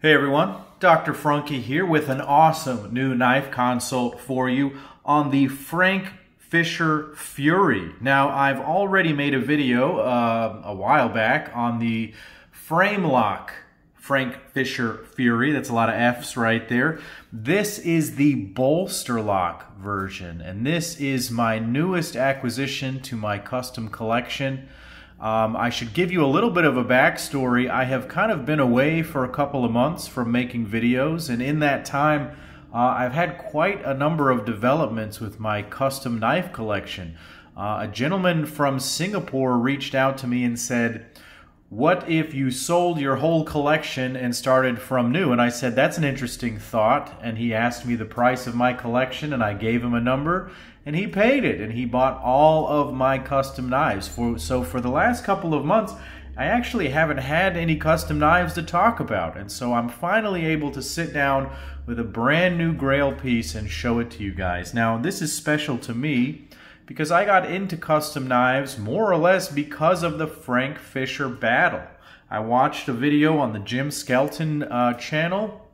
Hey everyone, Dr. Frunkey here with an awesome new knife consult for you on the Frank Fischer Fury. Now, I've already made a video uh, a while back on the frame lock Frank Fischer Fury. That's a lot of F's right there. This is the bolster lock version, and this is my newest acquisition to my custom collection. Um, I should give you a little bit of a backstory. I have kind of been away for a couple of months from making videos, and in that time, uh, I've had quite a number of developments with my custom knife collection. Uh, a gentleman from Singapore reached out to me and said, what if you sold your whole collection and started from new? And I said, that's an interesting thought. And he asked me the price of my collection, and I gave him a number, and he paid it. And he bought all of my custom knives. For, so for the last couple of months, I actually haven't had any custom knives to talk about. And so I'm finally able to sit down with a brand new Grail piece and show it to you guys. Now, this is special to me because I got into custom knives more or less because of the Frank Fischer battle. I watched a video on the Jim Skelton uh, channel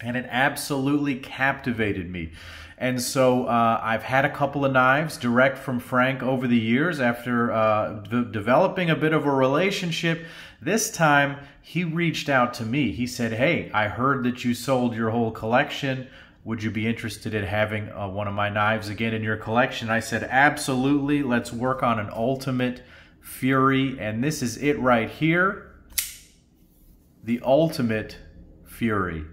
and it absolutely captivated me. And so uh, I've had a couple of knives direct from Frank over the years after uh, developing a bit of a relationship. This time he reached out to me. He said, Hey, I heard that you sold your whole collection would you be interested in having uh, one of my knives again in your collection? I said, absolutely. Let's work on an ultimate Fury. And this is it right here. The ultimate Fury.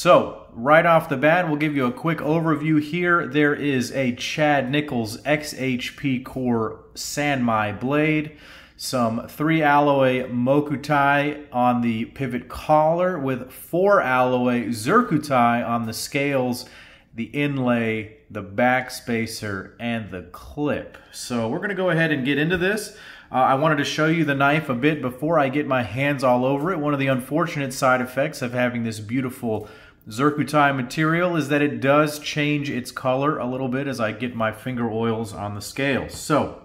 So, right off the bat, we'll give you a quick overview here. There is a Chad Nichols XHP Core Sanmai blade some three alloy Mokuti on the pivot collar with four alloy Zircuti on the scales, the inlay, the back spacer, and the clip. So we're going to go ahead and get into this. Uh, I wanted to show you the knife a bit before I get my hands all over it. One of the unfortunate side effects of having this beautiful Zircuti material is that it does change its color a little bit as I get my finger oils on the scales. So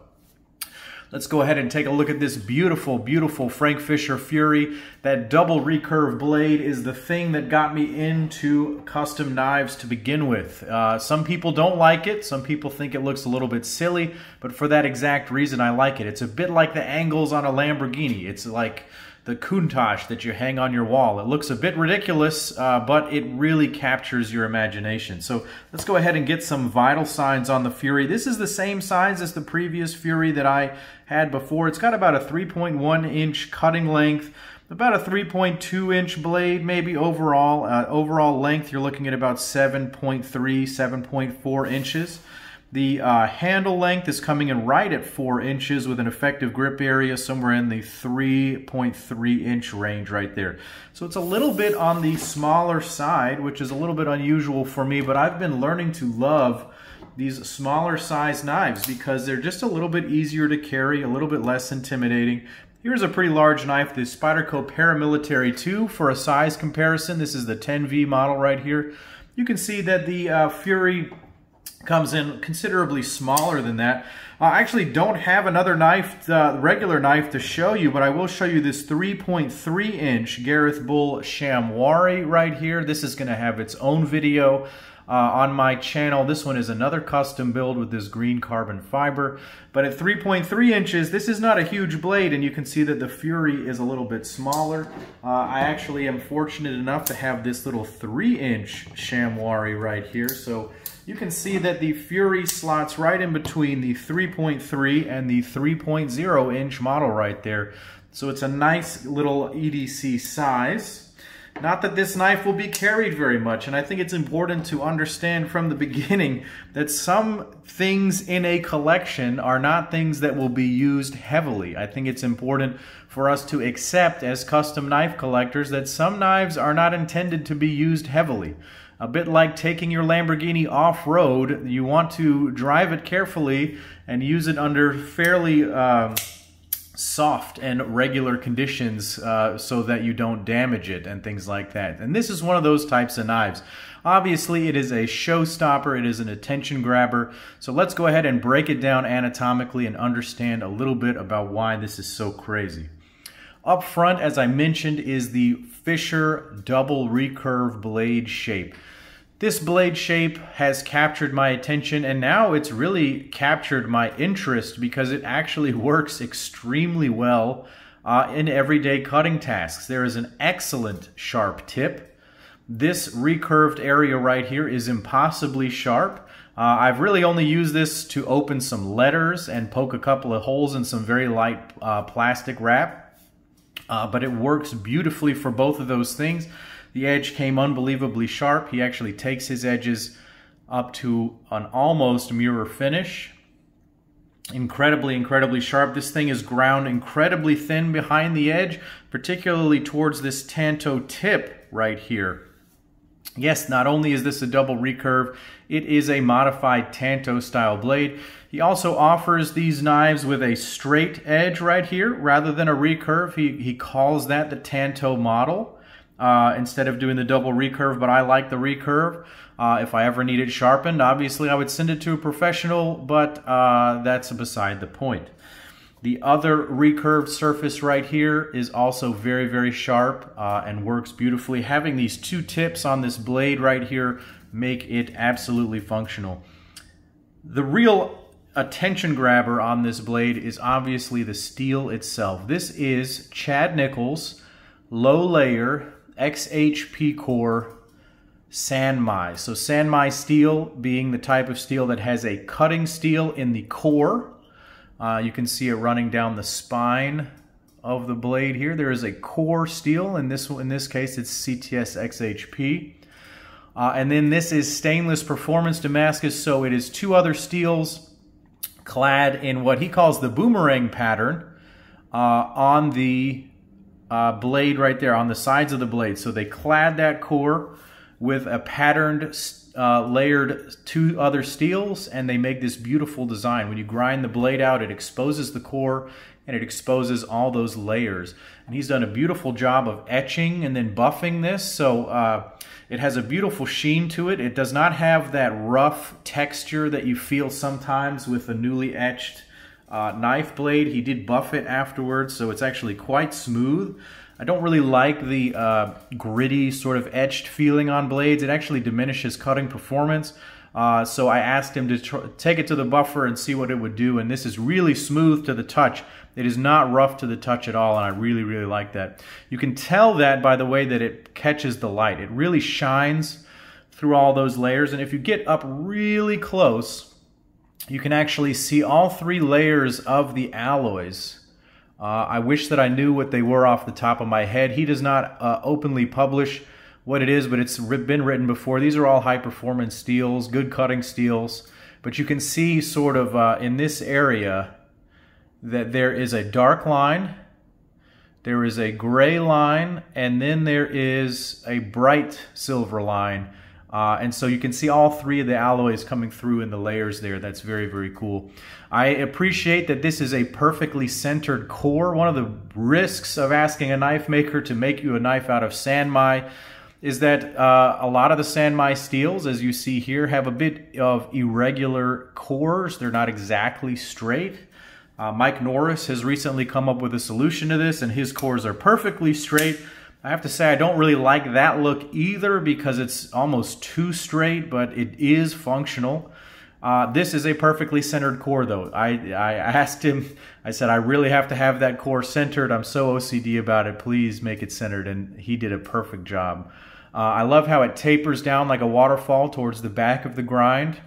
Let's go ahead and take a look at this beautiful, beautiful Frank Fischer Fury. That double recurve blade is the thing that got me into custom knives to begin with. Uh, some people don't like it. Some people think it looks a little bit silly, but for that exact reason, I like it. It's a bit like the angles on a Lamborghini. It's like the Countach that you hang on your wall. It looks a bit ridiculous, uh, but it really captures your imagination. So let's go ahead and get some vital signs on the Fury. This is the same size as the previous Fury that I had before. It's got about a 3.1 inch cutting length, about a 3.2 inch blade maybe overall. Uh, overall length, you're looking at about 7.3, 7.4 inches. The uh, handle length is coming in right at 4 inches with an effective grip area somewhere in the 3.3 inch range right there. So it's a little bit on the smaller side, which is a little bit unusual for me, but I've been learning to love these smaller size knives because they're just a little bit easier to carry, a little bit less intimidating. Here's a pretty large knife, the Spyderco Paramilitary 2 for a size comparison. This is the 10V model right here. You can see that the uh, Fury comes in considerably smaller than that. I actually don't have another knife, uh, regular knife to show you, but I will show you this 3.3 inch Gareth Bull Shamwari right here. This is going to have its own video uh, on my channel. This one is another custom build with this green carbon fiber. But at 3.3 inches, this is not a huge blade, and you can see that the Fury is a little bit smaller. Uh, I actually am fortunate enough to have this little 3-inch Shamwari right here. So you can see that the Fury slots right in between the 3.3 and the 3.0 inch model right there. So it's a nice little EDC size. Not that this knife will be carried very much, and I think it's important to understand from the beginning that some things in a collection are not things that will be used heavily. I think it's important for us to accept as custom knife collectors that some knives are not intended to be used heavily. A bit like taking your Lamborghini off-road, you want to drive it carefully and use it under fairly... Uh, soft and regular conditions uh, so that you don't damage it and things like that. And this is one of those types of knives. Obviously, it is a showstopper, it is an attention grabber. So let's go ahead and break it down anatomically and understand a little bit about why this is so crazy. Up front, as I mentioned, is the Fischer double recurve blade shape. This blade shape has captured my attention and now it's really captured my interest because it actually works extremely well uh, in everyday cutting tasks. There is an excellent sharp tip. This recurved area right here is impossibly sharp. Uh, I've really only used this to open some letters and poke a couple of holes in some very light uh, plastic wrap. Uh, but it works beautifully for both of those things. The edge came unbelievably sharp. He actually takes his edges up to an almost mirror finish. Incredibly, incredibly sharp. This thing is ground incredibly thin behind the edge, particularly towards this Tanto tip right here. Yes, not only is this a double recurve, it is a modified Tanto style blade. He also offers these knives with a straight edge right here rather than a recurve. He, he calls that the Tanto model uh, instead of doing the double recurve, but I like the recurve. Uh, if I ever need it sharpened, obviously I would send it to a professional, but uh, that's beside the point. The other recurved surface right here is also very, very sharp uh, and works beautifully. Having these two tips on this blade right here make it absolutely functional. The real attention grabber on this blade is obviously the steel itself. This is Chad Nichols low layer XHP core Sanmai. So Sanmai steel being the type of steel that has a cutting steel in the core uh, you can see it running down the spine of the blade here. There is a core steel. In this, in this case, it's CTS XHP. Uh, and then this is stainless performance Damascus, so it is two other steels clad in what he calls the boomerang pattern uh, on the uh, blade right there, on the sides of the blade. So they clad that core with a patterned uh, layered two other steels and they make this beautiful design. When you grind the blade out, it exposes the core and it exposes all those layers. And he's done a beautiful job of etching and then buffing this. So uh, it has a beautiful sheen to it. It does not have that rough texture that you feel sometimes with a newly etched uh, knife blade. He did buff it afterwards, so it's actually quite smooth. I don't really like the uh, gritty sort of etched feeling on blades. It actually diminishes cutting performance. Uh, so I asked him to take it to the buffer and see what it would do. And this is really smooth to the touch. It is not rough to the touch at all. And I really, really like that. You can tell that by the way that it catches the light. It really shines through all those layers. And if you get up really close, you can actually see all three layers of the alloys uh, I wish that I knew what they were off the top of my head. He does not uh, openly publish what it is, but it's been written before. These are all high performance steels, good cutting steels. But you can see sort of uh, in this area that there is a dark line, there is a gray line, and then there is a bright silver line. Uh, and so you can see all three of the alloys coming through in the layers there. That's very, very cool. I appreciate that this is a perfectly centered core. One of the risks of asking a knife maker to make you a knife out of Sanmai is that uh, a lot of the Sanmai steels, as you see here, have a bit of irregular cores. They're not exactly straight. Uh, Mike Norris has recently come up with a solution to this, and his cores are perfectly straight. I have to say I don't really like that look either because it's almost too straight, but it is functional. Uh, this is a perfectly centered core though. I, I asked him, I said, I really have to have that core centered. I'm so OCD about it. Please make it centered. And he did a perfect job. Uh, I love how it tapers down like a waterfall towards the back of the grind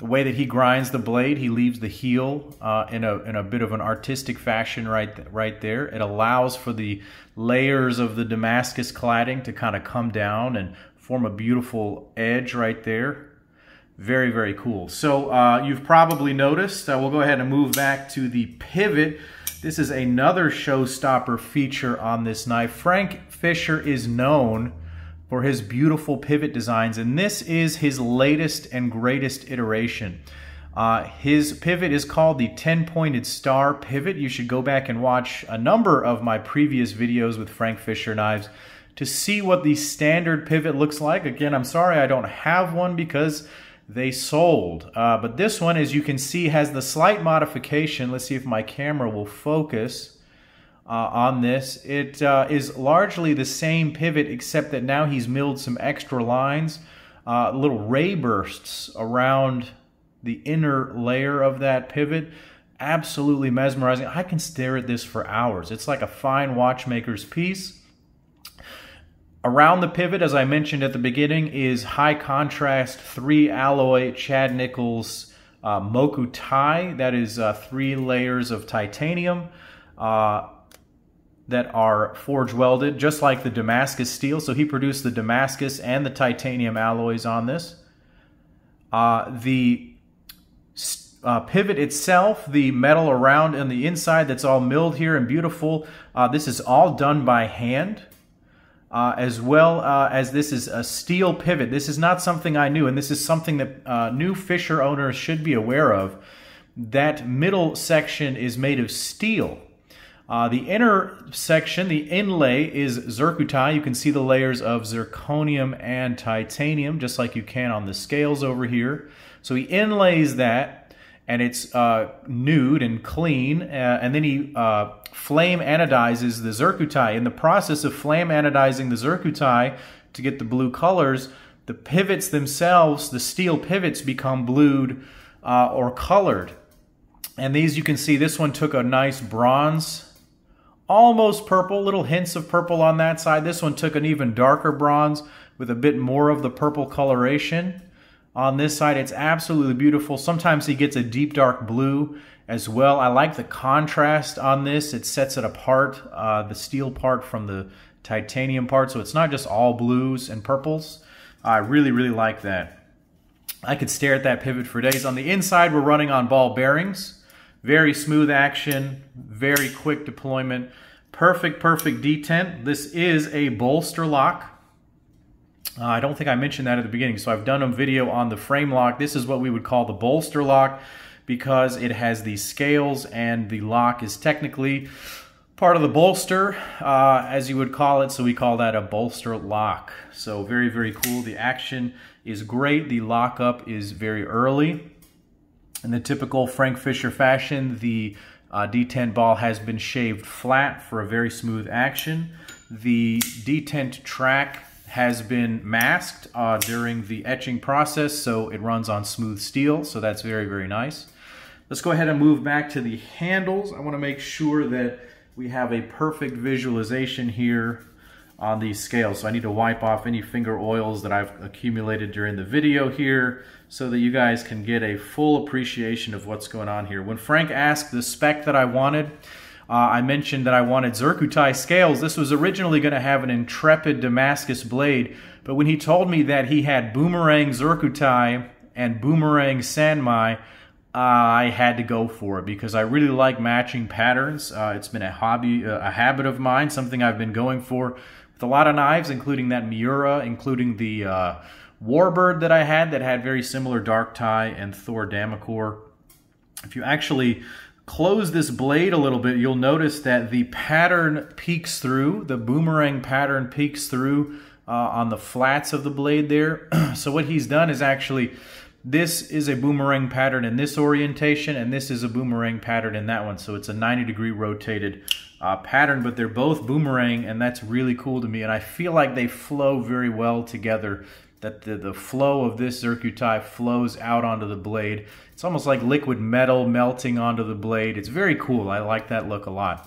the way that he grinds the blade, he leaves the heel uh, in, a, in a bit of an artistic fashion right, right there. It allows for the layers of the Damascus cladding to kind of come down and form a beautiful edge right there. Very, very cool. So uh, you've probably noticed, uh, we'll go ahead and move back to the pivot. This is another showstopper feature on this knife. Frank Fischer is known for his beautiful pivot designs, and this is his latest and greatest iteration. Uh, his pivot is called the 10-pointed star pivot. You should go back and watch a number of my previous videos with Frank Fischer knives to see what the standard pivot looks like. Again, I'm sorry I don't have one because they sold. Uh, but this one, as you can see, has the slight modification. Let's see if my camera will focus. On this. It uh, is largely the same pivot except that now he's milled some extra lines, uh, little ray bursts around the inner layer of that pivot. Absolutely mesmerizing. I can stare at this for hours. It's like a fine watchmaker's piece. Around the pivot, as I mentioned at the beginning, is high contrast three alloy Chad Nichols uh, Mokuti. That is uh, three layers of titanium uh, that are forge welded, just like the Damascus steel. So he produced the Damascus and the titanium alloys on this. Uh, the uh, pivot itself, the metal around on the inside that's all milled here and beautiful. Uh, this is all done by hand uh, as well uh, as this is a steel pivot. This is not something I knew, and this is something that uh, new Fischer owners should be aware of. That middle section is made of steel. Uh, the inner section, the inlay, is zircuti. You can see the layers of zirconium and titanium, just like you can on the scales over here. So he inlays that and it's uh, nude and clean. Uh, and then he uh, flame anodizes the zircuti. In the process of flame anodizing the zircuti to get the blue colors, the pivots themselves, the steel pivots, become blued uh, or colored. And these you can see, this one took a nice bronze, almost purple, little hints of purple on that side. This one took an even darker bronze with a bit more of the purple coloration. On this side, it's absolutely beautiful. Sometimes he gets a deep dark blue as well. I like the contrast on this. It sets it apart, uh, the steel part from the titanium part. So it's not just all blues and purples. I really, really like that. I could stare at that pivot for days. On the inside, we're running on ball bearings. Very smooth action, very quick deployment. Perfect, perfect detent. This is a bolster lock. Uh, I don't think I mentioned that at the beginning. So I've done a video on the frame lock. This is what we would call the bolster lock because it has these scales and the lock is technically part of the bolster, uh, as you would call it. So we call that a bolster lock. So very, very cool. The action is great. The lockup is very early. In the typical Frank Fischer fashion, the uh, detent ball has been shaved flat for a very smooth action. The detent track has been masked uh, during the etching process, so it runs on smooth steel, so that's very, very nice. Let's go ahead and move back to the handles. I want to make sure that we have a perfect visualization here on these scales. So I need to wipe off any finger oils that I've accumulated during the video here so that you guys can get a full appreciation of what's going on here. When Frank asked the spec that I wanted, uh, I mentioned that I wanted Zircuti scales. This was originally going to have an Intrepid Damascus blade, but when he told me that he had Boomerang Zircuti and Boomerang Sanmai, uh, I had to go for it because I really like matching patterns. Uh, it's been a hobby, uh, a habit of mine, something I've been going for with a lot of knives, including that Miura, including the uh, Warbird that I had that had very similar dark tie and Thor Damakor. If you actually close this blade a little bit, you'll notice that the pattern peeks through, the boomerang pattern peeks through uh, on the flats of the blade there. so what he's done is actually, this is a boomerang pattern in this orientation, and this is a boomerang pattern in that one. So it's a 90 degree rotated uh, pattern, but they're both boomerang, and that's really cool to me. And I feel like they flow very well together that the, the flow of this zircuti flows out onto the blade. It's almost like liquid metal melting onto the blade. It's very cool. I like that look a lot.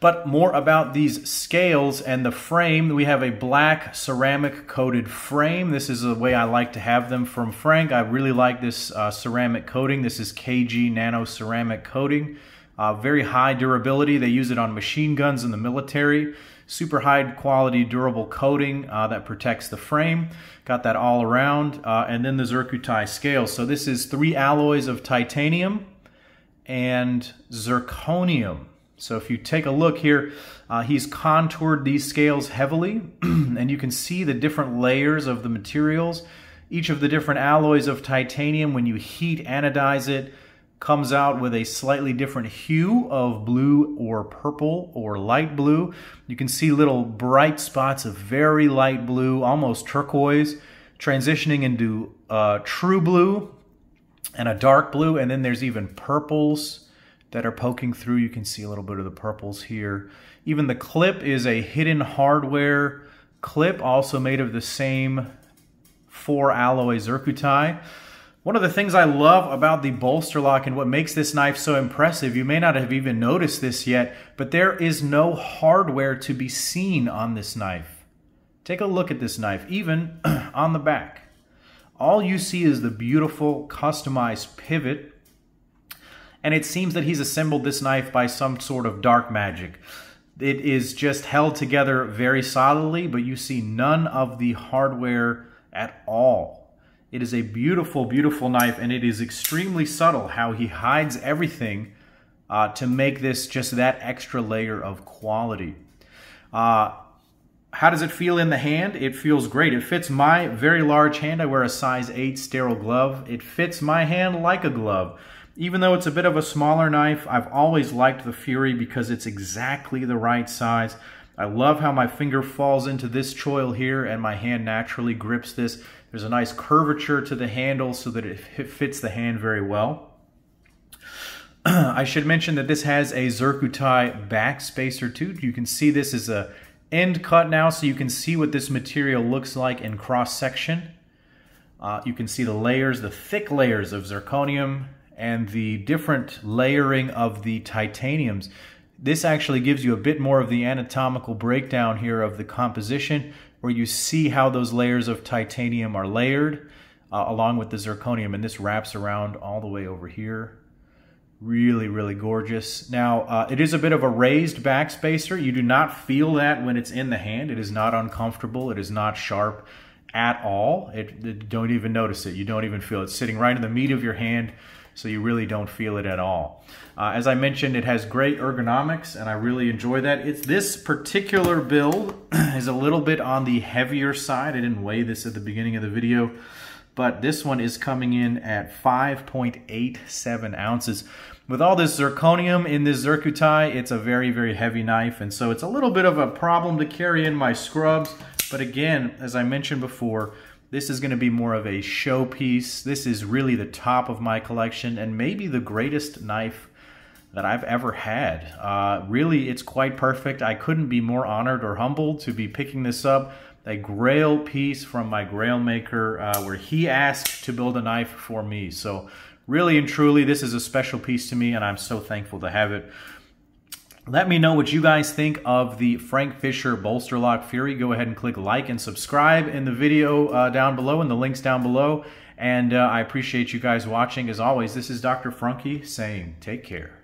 But more about these scales and the frame. We have a black ceramic coated frame. This is the way I like to have them from Frank. I really like this uh, ceramic coating. This is KG Nano Ceramic Coating. Uh, very high durability. They use it on machine guns in the military. Super high quality durable coating uh, that protects the frame. Got that all around. Uh, and then the Zircuti scales. So this is three alloys of titanium and zirconium. So if you take a look here, uh, he's contoured these scales heavily and you can see the different layers of the materials. Each of the different alloys of titanium, when you heat anodize it, comes out with a slightly different hue of blue or purple or light blue. You can see little bright spots of very light blue, almost turquoise, transitioning into uh, true blue and a dark blue, and then there's even purples that are poking through. You can see a little bit of the purples here. Even the clip is a hidden hardware clip, also made of the same four alloy Zircuti. One of the things I love about the bolster lock and what makes this knife so impressive, you may not have even noticed this yet, but there is no hardware to be seen on this knife. Take a look at this knife, even on the back. All you see is the beautiful customized pivot and it seems that he's assembled this knife by some sort of dark magic. It is just held together very solidly, but you see none of the hardware at all. It is a beautiful, beautiful knife, and it is extremely subtle how he hides everything uh, to make this just that extra layer of quality. Uh, how does it feel in the hand? It feels great. It fits my very large hand. I wear a size 8 sterile glove. It fits my hand like a glove. Even though it's a bit of a smaller knife, I've always liked the Fury because it's exactly the right size. I love how my finger falls into this choil here and my hand naturally grips this. There's a nice curvature to the handle so that it fits the hand very well. I should mention that this has a Zircuti back spacer too. You can see this is a end cut now so you can see what this material looks like in cross section. Uh, you can see the layers, the thick layers of zirconium and the different layering of the titaniums. This actually gives you a bit more of the anatomical breakdown here of the composition where you see how those layers of titanium are layered uh, along with the zirconium and this wraps around all the way over here. Really, really gorgeous. Now, uh, it is a bit of a raised back spacer. You do not feel that when it's in the hand. It is not uncomfortable. It is not sharp at all. It, it, don't even notice it. You don't even feel it. It's sitting right in the meat of your hand so you really don't feel it at all. Uh, as I mentioned, it has great ergonomics, and I really enjoy that. It's This particular build is a little bit on the heavier side. I didn't weigh this at the beginning of the video, but this one is coming in at 5.87 ounces. With all this zirconium in this Zircuti, it's a very, very heavy knife, and so it's a little bit of a problem to carry in my scrubs, but again, as I mentioned before, this is going to be more of a showpiece. This is really the top of my collection and maybe the greatest knife that I've ever had. Uh, really, it's quite perfect. I couldn't be more honored or humbled to be picking this up. A grail piece from my grail maker uh, where he asked to build a knife for me. So really and truly, this is a special piece to me and I'm so thankful to have it. Let me know what you guys think of the Frank Fischer Bolster Lock Fury. Go ahead and click like and subscribe in the video uh, down below and the links down below. And uh, I appreciate you guys watching. As always, this is Dr. Frunkey saying take care.